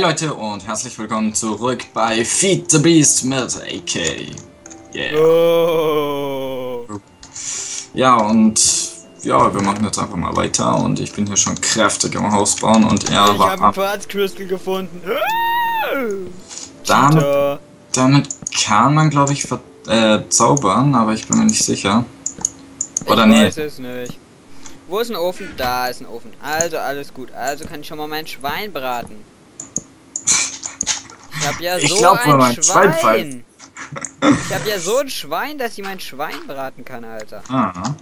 Hi Leute und herzlich willkommen zurück bei Feed the Beast mit AK. Yeah. Oh. Ja und ja, wir machen jetzt einfach mal weiter und ich bin hier schon kräftig am Haus bauen und er ich war habe ein Crystal gefunden. damit, damit kann man glaube ich ver äh, zaubern, aber ich bin mir nicht sicher. Oder ich nee. weiß es nicht. Wo ist ein Ofen? Da ist ein Ofen. Also alles gut. Also kann ich schon mal mein Schwein braten. Ich hab ja Ich so glaub, ein mein Schwein Schwein. Ich hab ja so ein Schwein, dass ich mein Schwein braten kann, Alter. Ah.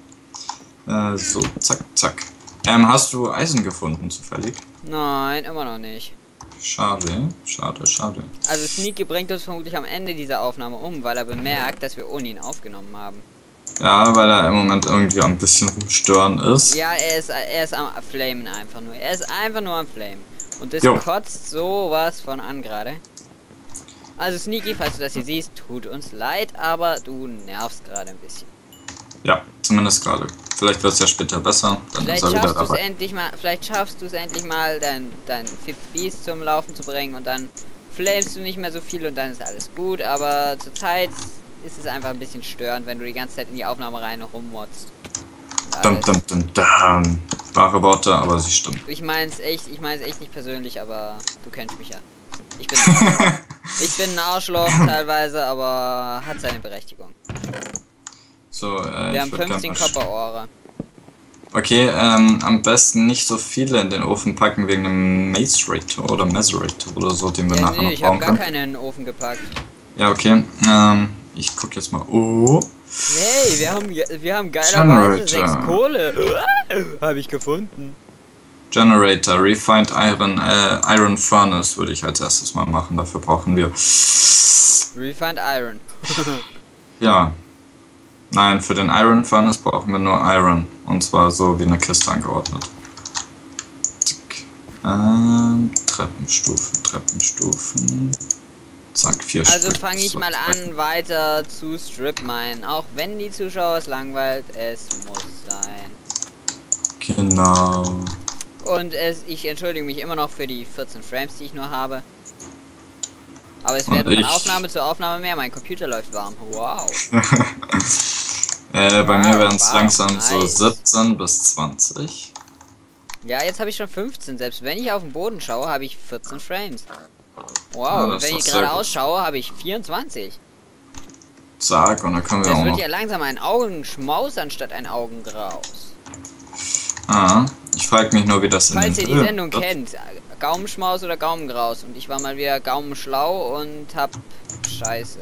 Äh, so, zack, zack. Ähm, hast du Eisen gefunden zufällig? Nein, immer noch nicht. Schade, schade, schade. Also Sneaky bringt uns vermutlich am Ende dieser Aufnahme um, weil er bemerkt, dass wir ohne ihn aufgenommen haben. Ja, weil er im Moment irgendwie ein bisschen rumstören ist. Ja, er ist, er ist am Flamen einfach nur. Er ist einfach nur am Flamen. Und das Jo. kotzt sowas von an gerade. Also Sneaky, falls du das hier siehst, tut uns leid, aber du nervst gerade ein bisschen. Ja, zumindest gerade. Vielleicht wird es ja später besser, dann Vielleicht ist er wieder schaffst du es dabei. endlich mal, vielleicht schaffst du es endlich mal, dein, dein Fifth Beast zum Laufen zu bringen und dann flamest du nicht mehr so viel und dann ist alles gut, aber zurzeit ist es einfach ein bisschen störend, wenn du die ganze Zeit in die Aufnahme rein rummotzt. Dum, dum, dum, dum. Wahre Worte, aber sie stimmen. Ich mein's echt, ich mein's echt nicht persönlich, aber du kennst mich ja. Ich bin, ich bin ein Arschloch teilweise, aber hat seine Berechtigung. So, äh, Wir ich haben würd 15 gern mal sch- Kopperohre. Okay, ähm, am besten nicht so viele in den Ofen packen wegen einem Macerator oder Macerator oder so, den wir Ja, nachher nee, noch ich habe bauen gar können. keinen in den Ofen gepackt. Ja, okay. Ähm, ich guck jetzt mal. Oh. Hey, wir haben, wir haben geilerweise Generator. 6 Kohle. habe ich gefunden. Generator, Refined Iron, äh, Iron Furnace würde ich als erstes mal machen. Dafür brauchen wir. Refined Iron. Ja. Nein, für den Iron Furnace brauchen wir nur Iron. Und zwar so wie eine Kiste angeordnet. Ähm, Treppenstufen, Treppenstufen. Zack, vier Also Stück. fange ich mal an weiter zu Strip Mine. Auch wenn die Zuschauer es langweilt, es muss sein. Genau. Und es, ich entschuldige mich immer noch für die 14 Frames, die ich nur habe. Aber es werden von Aufnahme zu Aufnahme mehr. Mein Computer läuft warm. Wow. Äh, bei mir Wow, werden es wow, langsam so nice. 17 bis 20. Ja, jetzt habe ich schon 15. Selbst wenn ich auf den Boden schaue, habe ich 14 Frames. Wow, Ja, und wenn ich gerade ausschaue, habe ich 24. Zack, und dann können wir Das auch wird noch. ja langsam ein Augenschmaus anstatt ein Augengraus. Ah, ich frage mich nur, wie das in Falls ihr die Sendung wird. kennt, Gaumenschmaus oder Gaumengraus. Und ich war mal wieder Gaumenschlau und hab Scheiße.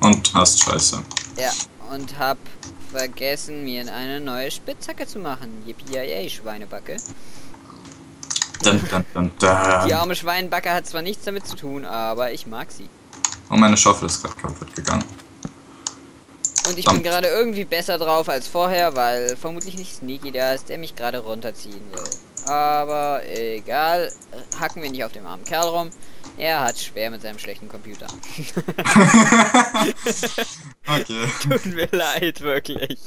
Und hast Scheiße. Ja, und hab vergessen, mir eine neue Spitzhacke zu machen. Yippie Schweinebacke. Dun, dun, dun, dun. Die arme Schweinebacke hat zwar nichts damit zu tun, aber ich mag sie. Und meine Schaufel ist gerade kaputt gegangen. Und ich bin gerade irgendwie besser drauf als vorher, weil vermutlich nicht Sneaky da ist, der mich gerade runterziehen will. Aber egal, hacken wir nicht auf dem armen Kerl rum. Er hat schwer mit seinem schlechten Computer. Okay. Tut mir leid, wirklich.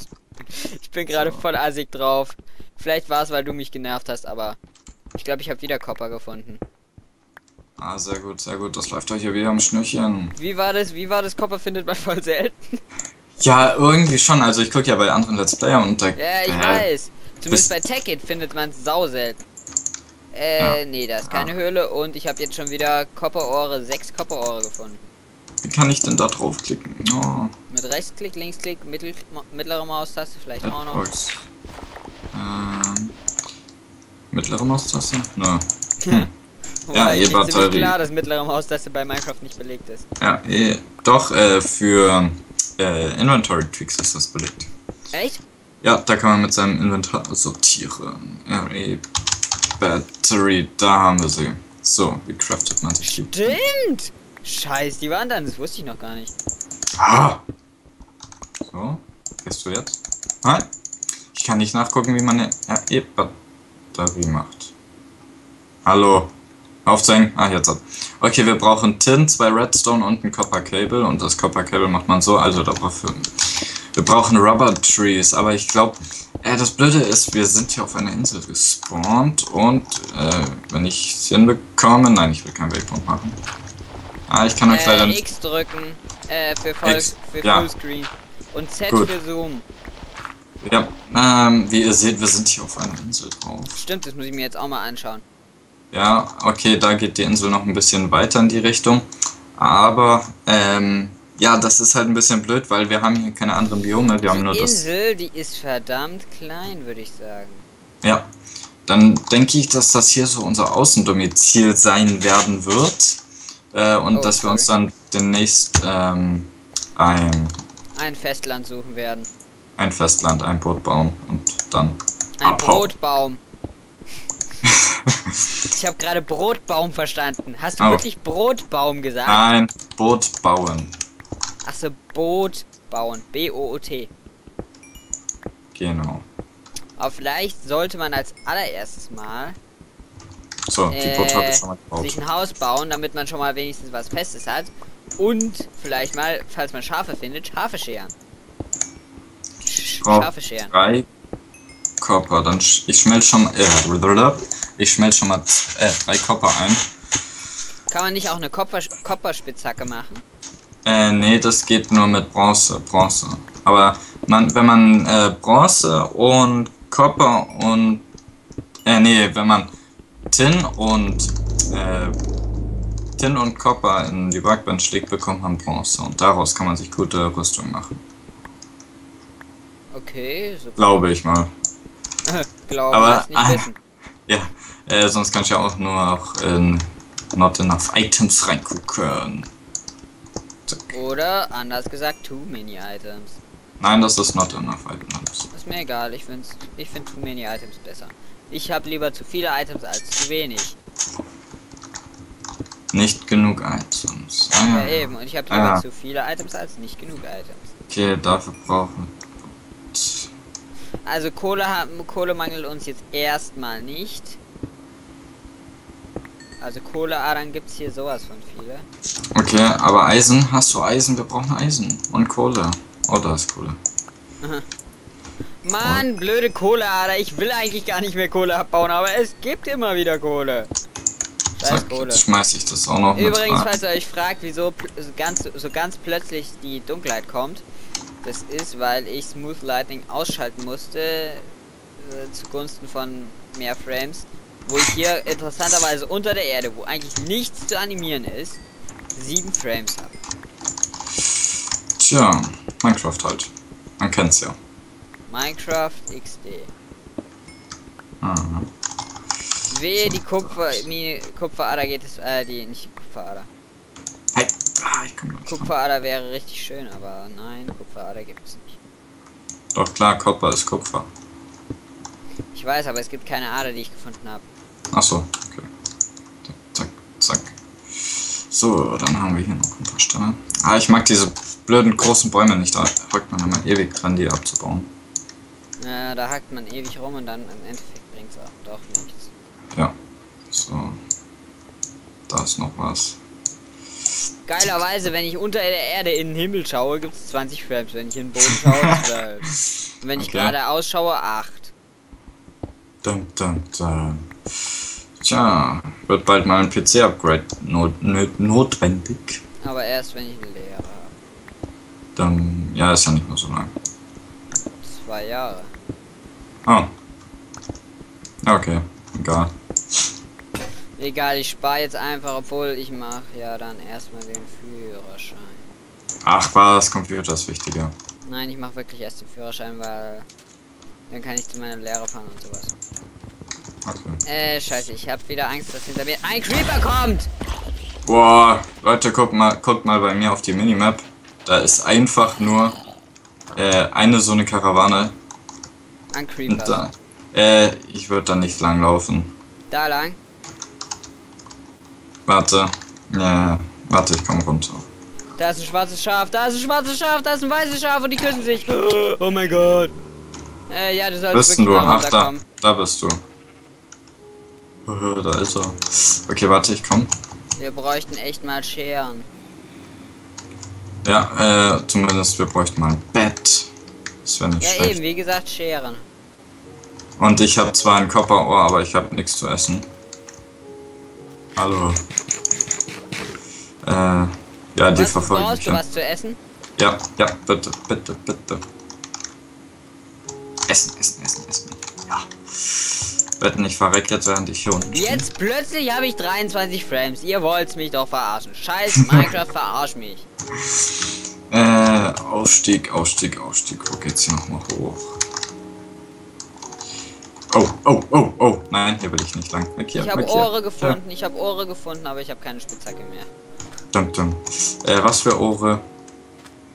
Ich bin gerade voll assig drauf. Vielleicht war es, weil du mich genervt hast, aber ich glaube, ich habe wieder Copper gefunden. Ah, sehr gut, sehr gut. Das läuft doch hier wieder am Schnürchen. Wie war das? Wie war das? Copper findet man voll selten. Ja, irgendwie schon. Also ich gucke ja bei anderen Let's Player und da. Ja, ich äh, weiß. Zumindest bei Techit findet man es sau selten. Äh, nee, da ist keine Ah. Höhle und ich habe jetzt schon wieder Kopperohre, sechs Kopperohre gefunden. Wie kann ich denn da draufklicken? Oh, Mit Rechtsklick, Linksklick, Mittel, mittlere Maustaste vielleicht auch noch. Xbox. Ähm. Mittlere Maustaste? Nö. Hm. Ja, ist ziemlich E-Batterie. klar, dass mittlere Maustaste bei Minecraft nicht belegt ist. Ja, eh, doch, äh, für äh, Inventory Tweaks ist das belegt. Echt? Ja, da kann man mit seinem Inventar sortieren. RE Battery, da haben wir sie. So, wie craftet man sich die? Stimmt! Scheiß, die waren dann, das wusste ich noch gar nicht. Ah! So, gehst du jetzt? Nein? Ich kann nicht nachgucken, wie man eine RE-Batterie macht. Hallo? Aufzeigen? Ah, jetzt hat. Okay, wir brauchen Tin, zwei Redstone und ein Copper Cable. Und das Copper Cable macht man so, also dafür. Wir brauchen Rubber Trees, aber ich glaube, Äh, das Blöde ist, wir sind hier auf einer Insel gespawnt und äh, wenn ich es hinbekomme, nein, ich will keinen Waypoint machen. Ah, ich kann euch leider Äh, nicht. X drücken äh, für, Voll X, für ja. Fullscreen. Und Z Gut. für Zoom. Ja, ähm, wie ihr seht, wir sind hier auf einer Insel drauf. Stimmt, das muss ich mir jetzt auch mal anschauen. Ja, okay, da geht die Insel noch ein bisschen weiter in die Richtung. Aber, ähm, ja, das ist halt ein bisschen blöd, weil wir haben hier keine anderen Biome, wir haben nur Die das. Insel, die ist verdammt klein, würde ich sagen. Ja, dann denke ich, dass das hier so unser Außendomizil sein werden wird. Äh, und Oh, dass wir uns dann demnächst ähm, ein, Ein Festland suchen werden. ein Festland, ein Boot bauen und dann Ein abhauen. Brotbaum. Ich habe gerade Brotbaum verstanden. Hast du Oh. wirklich Brotbaum gesagt? Ein Boot bauen. Achso, Boot bauen. B-O-O-T. Genau. Aber vielleicht sollte man als allererstes mal So, die Äh, Boot habe ich schon mal gebaut. sich ein Haus bauen, damit man schon mal wenigstens was Festes hat. Und vielleicht mal, falls man Schafe findet, Schafe scheren. Sch Schafe scheren. drei Copper. Dann sch ich schmelze schon mal. Äh, ich schmelze schon mal äh, drei Copper ein. Kann man nicht auch eine Kopper Kopperspitzhacke machen? Äh, nee, das geht nur mit Bronze. Bronze. Aber man, wenn man äh, Bronze und Copper und. Äh, nee, wenn man Tin und. Äh, Tin und Copper in die Workbench steckt, bekommt man Bronze. Und daraus kann man sich gute Rüstung machen. Okay, so Glaube ich mal. glaube Aber- ich nicht wissen. Ja, äh, sonst kann ich ja auch nur auch in Not Enough Items reingucken. Zack. Oder anders gesagt, too many items. Nein, das ist Not Enough Items. Ist mir egal, ich find's, ich find too many items besser. Ich habe lieber zu viele Items als zu wenig. Nicht genug Items. Ah, Ja, ja. eben, und ich habe lieber Ah. zu viele Items als nicht genug Items. Okay, dafür brauchen Also Kohle, haben, Kohle mangelt uns jetzt erstmal nicht. Also Kohleadern gibt's hier sowas von viele. Okay, aber Eisen, hast du Eisen? Wir brauchen Eisen. Und Kohle. Oh, da ist Kohle. Mann, blöde Kohleader, ich will eigentlich gar nicht mehr Kohle abbauen, aber es gibt immer wieder Kohle. Scheiß Zack, Kohle. schmeiß ich das auch noch Übrigens, mit falls ihr euch fragt, wieso ganz, so ganz plötzlich die Dunkelheit kommt, das ist, weil ich Smooth Lightning ausschalten musste äh, zugunsten von mehr Frames, wo ich hier interessanterweise unter der Erde, wo eigentlich nichts zu animieren ist, sieben Frames habe. Tja, Minecraft halt. Man kennt's ja. Minecraft XD. Ah. Wehe, die Kupfer, Kupferader geht es, äh, die, nicht die Kupferader. Ah, ich komm gleich ran. Kupferader wäre richtig schön, aber nein, Kupferader gibt es nicht. Doch klar, Copper ist Kupfer. Ich weiß, aber es gibt keine Ader, die ich gefunden habe. Ach so, okay. Zack, zack. So, dann haben wir hier noch ein paar Stämme. Ah, ich mag diese blöden großen Bäume nicht. Da hockt man immer ewig dran, die abzubauen. Äh, da hackt man ewig rum und dann im Endeffekt bringt es auch doch nichts. Ja. So. Da ist noch was. Geilerweise, wenn ich unter der Erde in den Himmel schaue, gibt es 20 Frames. Wenn ich in den Boden schaue, 12. Und wenn ich Okay. gerade ausschaue, 8. Dun, dun, dun. Tja, wird bald mal ein PC-Upgrade not not notwendig. Aber erst, wenn ich eine Lehre habe. Dann, ja, ist ja nicht mehr so lang. Zwei Jahre. Ah. Ja, okay. Egal. Egal, ich spare jetzt einfach, obwohl ich mache ja dann erstmal den Führerschein. Ach was, Computer ist wichtiger. Nein, ich mache wirklich erst den Führerschein, weil dann kann ich zu meiner Lehre fahren und sowas. Okay. Äh, scheiße, ich habe wieder Angst, dass hinter mir ein Creeper kommt. Boah, Leute, guckt mal, guckt mal bei mir auf die Minimap. Da ist einfach nur äh, eine so eine Karawane. Ein Creeper. da, äh, ich würde da nicht lang laufen. Da lang. Warte. Ja, warte, ich komme runter. Da ist ein schwarzes Schaf, da ist ein schwarzes Schaf, da ist ein weißes Schaf und die küssen sich. Oh mein Gott. Äh, ja, du solltest Bist du? Ach, da, da bist du. Da ist er. Okay, warte, ich komm. Wir bräuchten echt mal Scheren. Ja, äh, zumindest wir bräuchten mal ein Bett. Das wäre nicht Ja, schlecht. eben, wie gesagt, Scheren. Und ich habe zwar ein Kopperohr, aber ich habe nichts zu essen. Hallo. Äh, ja, die verfolgen brauchst mich. du ja. was zu essen? Ja, ja, bitte, bitte, bitte. Essen, essen, essen, essen. Ja. Wetten, ich verreck jetzt, während ich hier unten. Jetzt plötzlich habe ich 23 Frames. Ihr wollt's mich doch verarschen. Scheiß Minecraft, verarsch mich. Äh, Aufstieg, Aufstieg, Aufstieg. Wo geht's hier nochmal hoch? Oh, oh, oh, oh. Nein, hier will ich nicht lang. Weg hier, Ich habe. Ohre gefunden, ich habe Ohre gefunden, aber ich habe keine Spitzhacke mehr. Dum, dum. Äh, was für Ohre?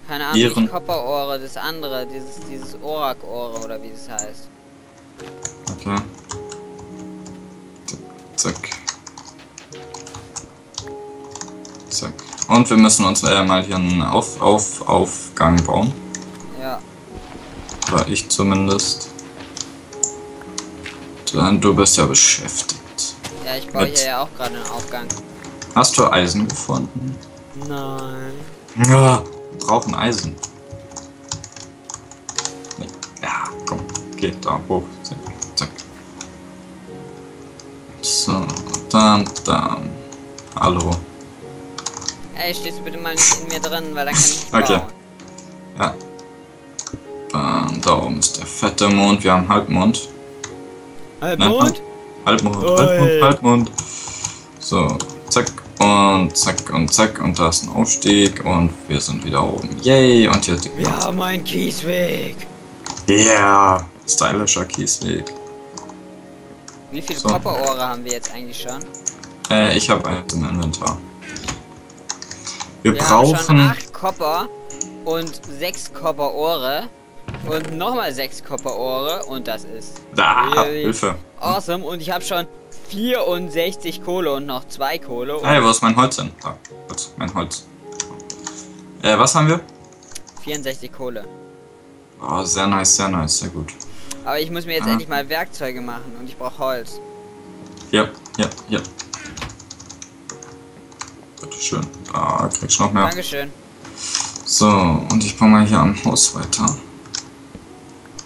Keine Ahnung, nicht Kopperohre, das andere, dieses, dieses Orak-Ohre oder wie das heißt. Okay. Zack. Zack. Und wir müssen uns äh, mal hier einen Auf Auf Aufgang bauen. Ja. Oder ich zumindest. Dann, du bist ja beschäftigt. Ja, ich baue Mit- hier ja auch gerade einen Aufgang. Hast du Eisen gefunden? Nein. Ja. Wir brauchen Eisen. Ja, komm. Geh da hoch. Zack. Zack. So, dann, dann. Hallo. Ey, stehst du bitte mal nicht in mir drin, weil dann kann ich nicht Okay. bauen. Ja. Dann, da oben ist der fette Mond. Wir haben Halbmond. Halbmond? Halbmond, Oi. Halbmond, Halbmond. So, zack und zack und zack und da ist ein Aufstieg und wir sind wieder oben. Yay! Und hier ist die Wir haben einen Kiesweg. Yeah! Stylischer Kiesweg. Wie viele So. Kopperohre haben wir jetzt eigentlich schon? Äh, ich habe eins im Inventar. Wir, Wir haben schon brauchen. acht Kopper und sechs Kopperohre und nochmal sechs Kopperohre und das ist Da! really Hilfe! awesome und ich habe schon 64 Kohle und noch zwei Kohle Hey, wo ist mein Holz denn? Da, mein Holz. Äh, was haben wir? 64 Kohle. Oh, sehr nice, sehr nice, sehr gut. Aber ich muss mir jetzt Ah. endlich mal Werkzeuge machen und ich brauche Holz. Ja, ja, ja. Bitteschön. Da kriegst du noch mehr. Dankeschön. So, und ich baue mal hier am Haus weiter.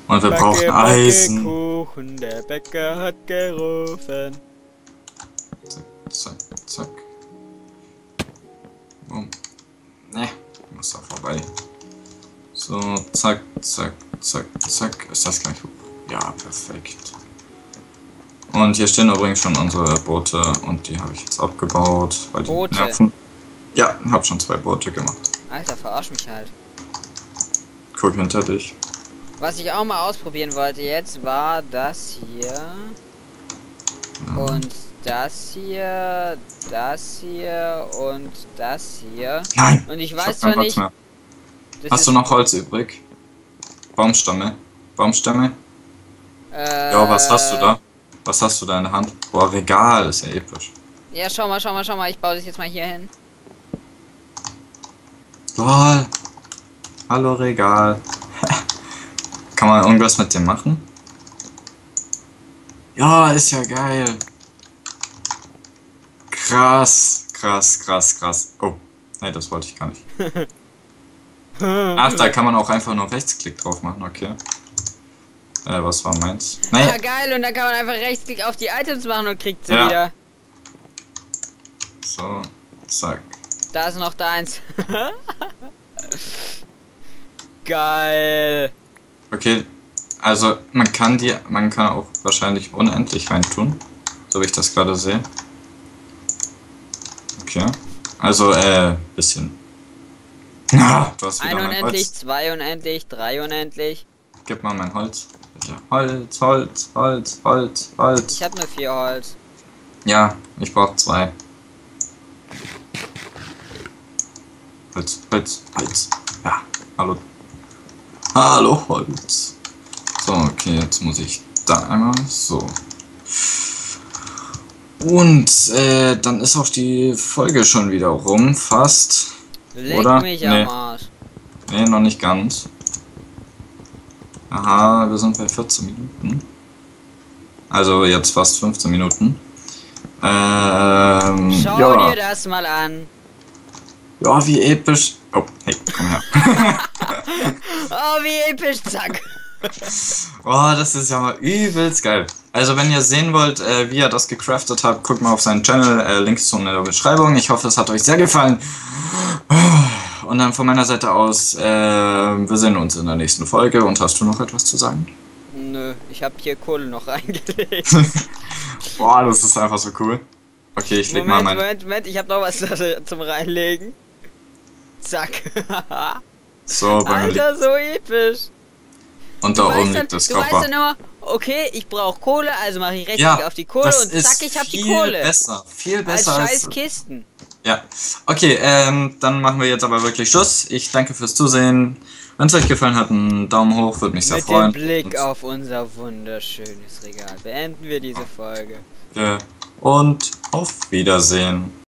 Und wir brauchen Backe, Eisen. Kuchen, der Bäcker hat gerufen. Zack, zack, zack. Boom. Ne, muss da vorbei. So, zack, zack, zack, zack. Ist das gleich hoch? Ja, perfekt. Und hier stehen übrigens schon unsere Boote und die habe ich jetzt abgebaut, weil die Boote? nerven. Ja, hab schon zwei Boote gemacht. Alter, verarsch mich halt. Guck hinter dich. Was ich auch mal ausprobieren wollte jetzt war das hier und das hier, das hier und das hier. Nein! Und ich weiß kein zwar nicht, Hast du noch Holz übrig? Baumstamme? Baumstämme? äh, Ja, was hast du da? Was hast du da in der Hand? Boah, Regal, ist ja episch. Ja, schau mal, schau mal, schau mal, ich baue das jetzt mal hier hin. Lol. Hallo Regal. Kann man irgendwas mit dem machen? Ja, ist ja geil. Krass, krass, krass, krass. Oh, nee, das wollte ich gar nicht. Ach, da kann man auch einfach nur Rechtsklick drauf machen, okay. Äh, was war meins? Ja, Naja, geil, und dann kann man einfach Rechtsklick auf die Items machen und kriegt sie Ja. wieder. so, zack. Da ist noch deins. geil. Okay, also man kann die, man kann auch wahrscheinlich unendlich reintun, so wie ich das gerade sehe. Okay, also äh, bisschen. Ah, du hast wieder Ein mein unendlich, Holz. zwei unendlich, drei unendlich. Gib mal mein Holz. Bitte. Holz, Holz, Holz, Holz, Holz. Ich habe nur vier Holz. Ja, ich brauche zwei. Holz, Holz, Holz. Ja, hallo. Hallo, Holz. So, okay, jetzt muss ich da einmal so. Und äh, dann ist auch die Folge schon wieder rum, fast. Leck Oder? mich Nee. am Arsch. Nee, noch nicht ganz. Aha, wir sind bei 14 Minuten. Also jetzt fast 15 Minuten. Ähm, Schau ja. dir das mal an. Ja, wie episch. Oh, hey, komm her. Oh, wie episch, zack. Boah, das ist ja mal übelst geil. Also wenn ihr sehen wollt, äh, wie er das gecraftet hat, guckt mal auf seinen Channel, äh, Links in der Beschreibung. Ich hoffe, es hat euch sehr gefallen. Und dann von meiner Seite aus, äh, wir sehen uns in der nächsten Folge. Und hast du noch etwas zu sagen? Nö, ich habe hier Kohle noch reingelegt. Boah, das ist einfach so cool. Okay, ich leg mal Moment, mein... Moment, Moment, ich habe noch was zum reinlegen. Zack. So. Alter, so episch. Und da oben liegt das du weißt dann immer, okay, ich brauche Kohle, also mache ich rechts Ja, auf die Kohle und zack, ich habe die viel Kohle. besser. Viel Als besser als... scheiß Kisten. Ja, okay, ähm, dann machen wir jetzt aber wirklich Schluss. Ich danke fürs Zusehen. Wenn es euch gefallen hat, einen Daumen hoch, würde mich sehr Mit freuen. dem Blick Und, auf unser wunderschönes Regal beenden wir diese Folge. und auf Wiedersehen.